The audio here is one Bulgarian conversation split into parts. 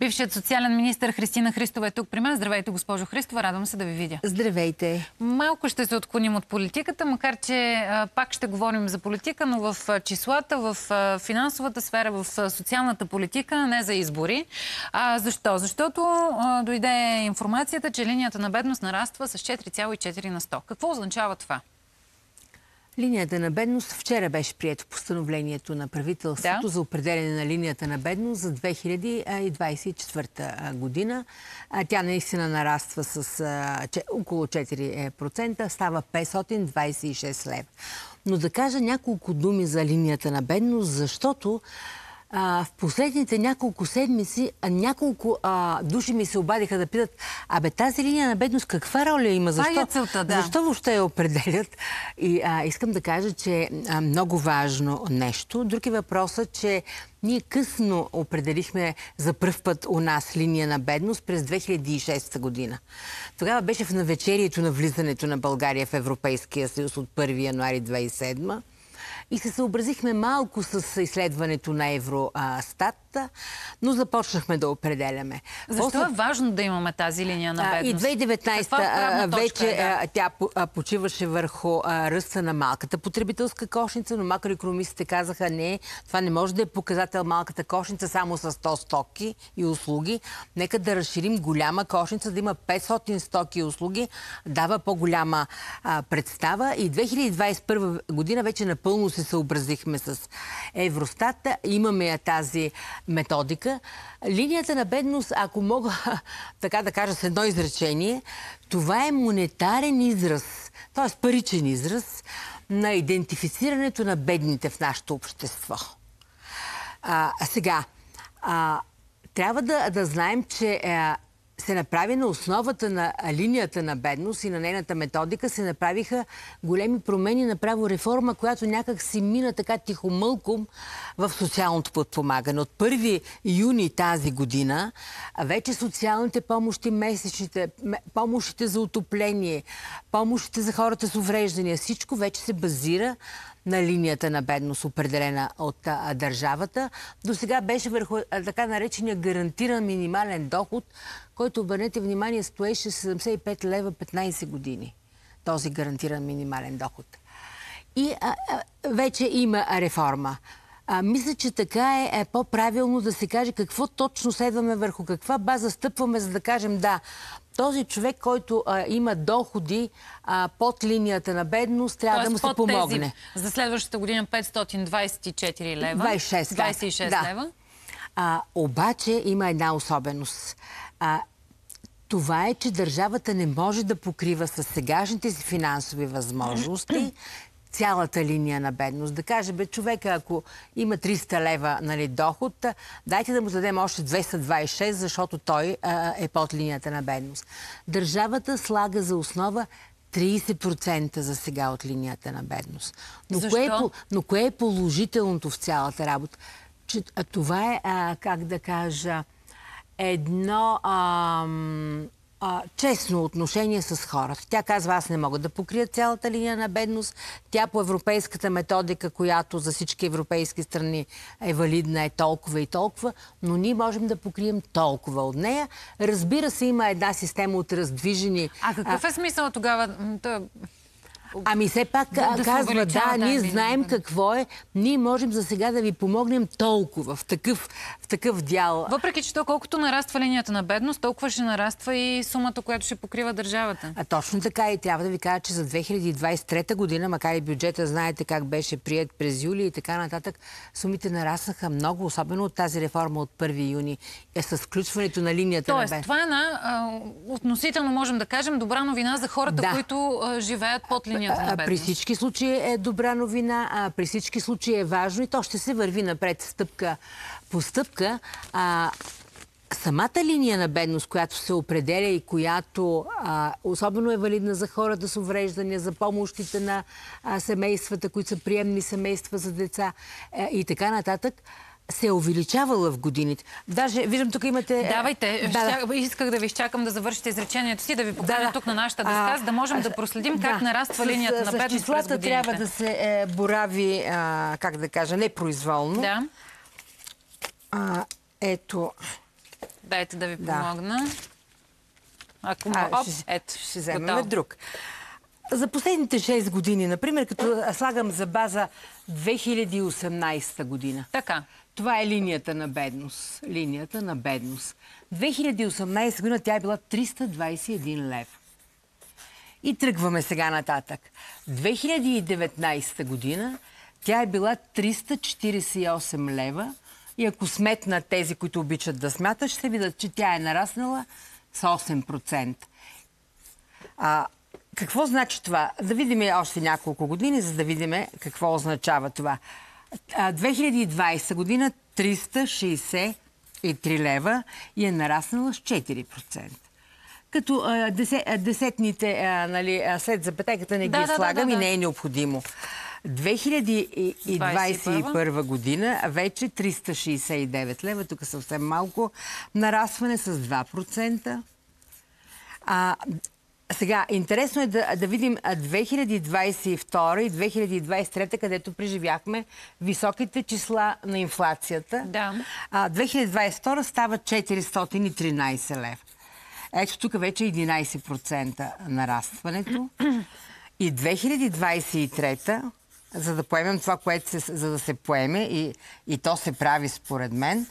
Бившият социален министр Христина Христова е тук при мен. Здравейте, госпожо Христова. Радвам се да ви видя. Здравейте. Малко ще се отклоним от политиката, макар че пак ще говорим за политика, но в числата, в финансовата сфера, в социалната политика, не за избори. А, защо? Защото дойде информацията, че линията на бедност нараства с 4,4 на 100. Какво означава това? Линията на бедност вчера беше прието постановлението на правителството да. за определене на линията на бедност за 2024 година. Тя наистина нараства с около 4%, става 526 лева. Но да кажа няколко думи за линията на бедност, защото а, в последните няколко седмици а, няколко а, души ми се обадиха да питат, абе тази линия на бедност каква роля има? Защо, е целта, да. защо въобще я определят? И а, искам да кажа, че е много важно нещо. Други въпросът, че ние късно определихме за първ път у нас линия на бедност през 2006 година. Тогава беше в навечерието на влизането на България в Европейския съюз от 1 януари 2007 и се съобразихме малко с изследването на Евростат, но започнахме да определяме. Защо После... е важно да имаме тази линия на бедност? И 2019 вече е, да? тя почиваше върху ръста на малката потребителска кошница, но макроекономистите казаха не, това не може да е показател малката кошница само с 100 стоки и услуги. Нека да разширим голяма кошница, да има 500 стоки и услуги, дава по-голяма представа. И 2021 година вече напълно се съобразихме с Евростата. Имаме тази методика. Линията на бедност, ако мога така да кажа с едно изречение, това е монетарен израз, т.е. паричен израз на идентифицирането на бедните в нашето общество. А, сега, а, трябва да, да знаем, че а, се направи на основата на линията на бедност и на нейната методика, се направиха големи промени, направо реформа, която някак си мина така тихомълком в социалното подпомагане. От 1 юни тази година вече социалните помощи, месечните, помощите за отопление, помощите за хората с увреждания, всичко вече се базира на линията на бедност, определена от държавата. До сега беше върху така наречения гарантиран минимален доход, който, обърнете внимание, стоеше 75 лева 15 години. Този гарантиран минимален доход. И а, вече има реформа. А, мисля, че така е, е по-правилно да се каже какво точно следваме, върху каква база стъпваме, за да кажем да, този човек, който а, има доходи а, под линията на бедност, трябва Тоест, да му се помогне. Тези, за следващата година 524 лева. 26, 26 да. лева. А, обаче има една особеност. А, това е, че държавата не може да покрива с сегашните си финансови възможности цялата линия на бедност. Да каже, бе, човека, ако има 300 лева нали, доход, дайте да му дадем още 226, защото той а, е под линията на бедност. Държавата слага за основа 30% за сега от линията на бедност. Но, Защо? Кое е, но кое е положителното в цялата работа? Че, а, това е, а, как да кажа, едно ам, а, честно отношение с хората. Тя казва, аз не мога да покрия цялата линия на бедност. Тя по европейската методика, която за всички европейски страни е валидна, е толкова и толкова, но ние можем да покрием толкова от нея. Разбира се, има една система от раздвижени... А какъв е смисъл тогава? Ами все пак да, да казва, да, ние да, знаем да. какво е. Ние можем за сега да ви помогнем толкова, в такъв, в такъв дял. Въпреки, че то колкото нараства линията на бедност, толкова ще нараства и сумата, която ще покрива държавата. А точно така и трябва да ви кажа, че за 2023 година, макар и бюджета, знаете как беше прият през юли и така нататък, сумите нараснаха много, особено от тази реформа от 1 юни, е с включването на линията Тоест, на бедност. това е на, а, относително, можем да кажем, добра новина за хората, да. които а, живеят под линията линията на бедност. При всички случаи е добра новина, а при всички случаи е важно и то ще се върви напред стъпка по стъпка. А, самата линия на бедност, която се определя и която а, особено е валидна за хората с увреждания, за помощите на а, семействата, които са приемни семейства за деца а, и така нататък, се е увеличавала в годините. Даже, виждам, тук имате... Давайте, да, исках да ви изчакам да завършите изречението си, да ви покажа да, тук на нашата дъска, за да можем а, да проследим да, как нараства линията с, на бедност с през трябва да се е, борави, а, как да кажа, непроизволно. Да. А, ето... Дайте да ви Да. помогна. Ако А. Оп, ще, ето. ще вземем друг. За последните 6 години, например, като слагам за база 2018 година. Така. Това е линията на бедност. Линията на бедност. 2018 година тя е била 321 лев. И тръгваме сега нататък. 2019 година тя е била 348 лева. И ако сметна тези, които обичат да смятат, ще видят, че тя е нараснала с 8%. А, какво значи това? Да видим още няколко години, за да видим какво означава това. А, 2020 година 363 лева и е нараснала с 4%. Като а, десе, а, десетните, а, нали, след запетайката не Да, ги да, слагам да, и не е необходимо. 2021 година вече 369 лева, тук съвсем малко нарастване с 2%. А, сега, интересно е да, да видим а, 2022 и 2023, където преживяхме високите числа на инфлацията. Да. А, 2022 става 413 лев. Ето тук вече 11% нарастването. И 2023 за да поемем това, което се, за да се поеме и, и то се прави според мен,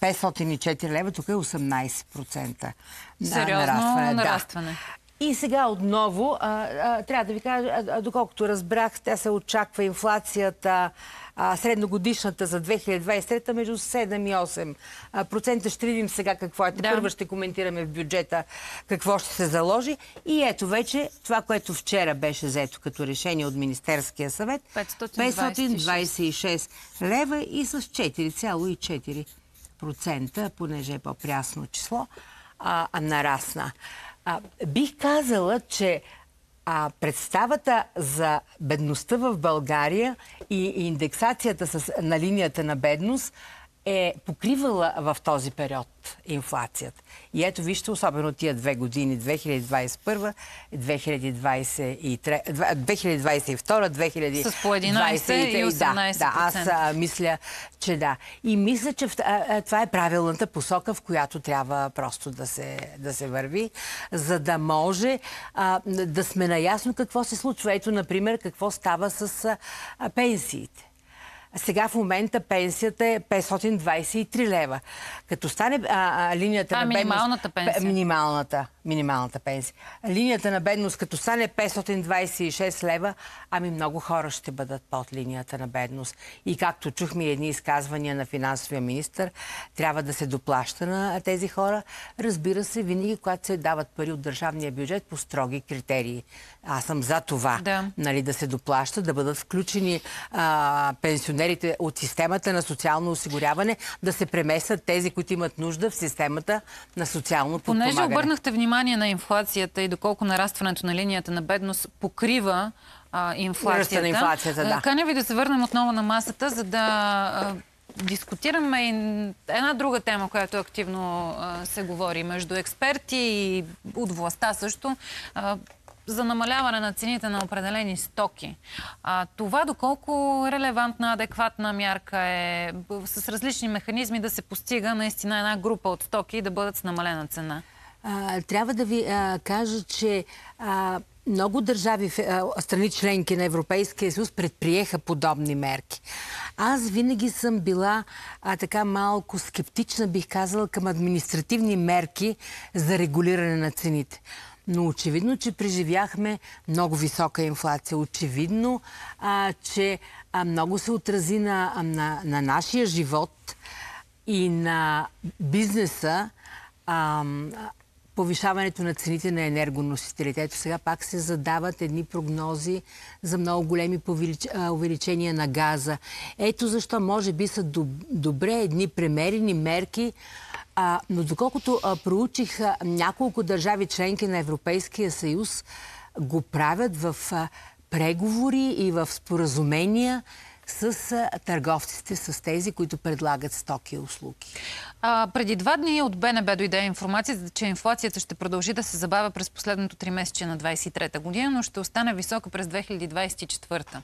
504 лева, тук е 18% на Сериозно нарастване. нарастване. Да. И сега отново, а, а, трябва да ви кажа, а, доколкото разбрах, тя се очаква инфлацията средногодишната за 2023 между 7 и 8 а, процента. Ще видим сега какво е. Да. Първо ще коментираме в бюджета какво ще се заложи. И ето вече това, което вчера беше взето като решение от Министерския съвет. 526. 526 лева и с 4,4%, понеже е по-прясно число, а, а, нарасна. А, бих казала, че а, представата за бедността в България и индексацията с, на линията на бедност е покривала в този период инфлацията. И ето вижте, особено тия две години, 2021, 2023, 2022, 2023. С по 11 и 18%. Да, да, аз а, мисля, че да. И мисля, че а, това е правилната посока, в която трябва просто да се, да се върви, за да може а, да сме наясно какво се случва. Ето, например, какво става с а, пенсиите. Сега в момента пенсията е 523 лева. Като стане а, а, линията е на бедност... минималната пенсия. Минималната, минималната пенсия. Линията на бедност, като стане 526 лева, ами много хора ще бъдат под линията на бедност. И както чухме едни изказвания на финансовия министр, трябва да се доплаща на тези хора. Разбира се, винаги, когато се дават пари от държавния бюджет по строги критерии. Аз съм за това Да. нали, да се доплащат, да бъдат включени а, пенсионерите от системата на социално осигуряване, да се преместят тези, които имат нужда в системата на социално Понеже подпомагане. обърнахте внимание на инфлацията и доколко нарастването на линията на бедност покрива а, инфлацията. На инфлацията, да. а, Каня ви да се върнем отново на масата, за да а, дискутираме една друга тема, която активно а, се говори между експерти и от властта също. А, за намаляване на цените на определени стоки. А, това доколко релевантна, адекватна мярка е с различни механизми да се постига наистина една група от стоки и да бъдат с намалена цена. А, трябва да ви а, кажа, че а, много държави, а, страни членки на Европейския съюз предприеха подобни мерки. Аз винаги съм била а, така малко скептична, бих казала, към административни мерки за регулиране на цените. Но очевидно, че преживяхме много висока инфлация. Очевидно, а, че а, много се отрази на, на, на нашия живот и на бизнеса. Ам, повишаването на цените на енергоносителите. Ето сега пак се задават едни прогнози за много големи увеличения на газа. Ето защо може би са доб- добре едни премерени мерки, а, но доколкото а, проучих а, няколко държави членки на Европейския съюз, го правят в а, преговори и в споразумения с търговците, с тези, които предлагат стоки и услуги. А, преди два дни от БНБ дойде информация, че инфлацията ще продължи да се забавя през последното три месече на 23-та година, но ще остане висока през 2024-та.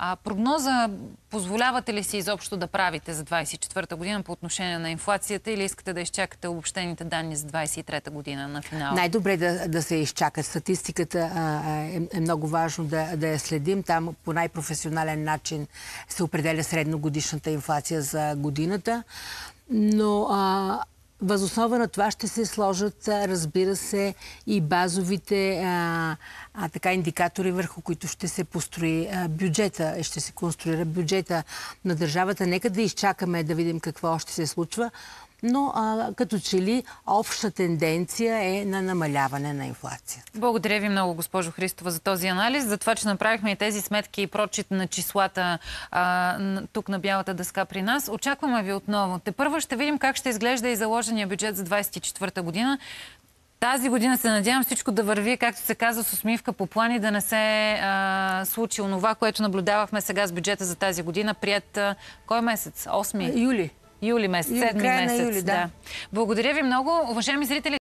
А, прогноза позволявате ли си изобщо да правите за 24-та година по отношение на инфлацията или искате да изчакате обобщените данни за 23-та година на финала? Най-добре да, да се изчака. Статистиката а, е, е много важно да, да я следим. Там по най-професионален начин се определя средногодишната инфлация за годината. Но а, Възоснова на това ще се сложат, разбира се, и базовите а, а, така, индикатори, върху които ще се построи а, бюджета, ще се конструира бюджета на държавата. Нека да изчакаме да видим какво още се случва но а, като че ли обща тенденция е на намаляване на инфлация. Благодаря ви много, госпожо Христова, за този анализ, за това, че направихме и тези сметки и прочит на числата а, тук на бялата дъска при нас. Очакваме ви отново. Те първо ще видим как ще изглежда и заложения бюджет за 24 година. Тази година се надявам всичко да върви, както се казва, с усмивка по плани, да не се а, случи онова, което наблюдавахме сега с бюджета за тази година, прият а, кой месец? 8 юли. Юли месец, седми месец. Юли, да. да. Благодаря ви много. Уважаеми зрители,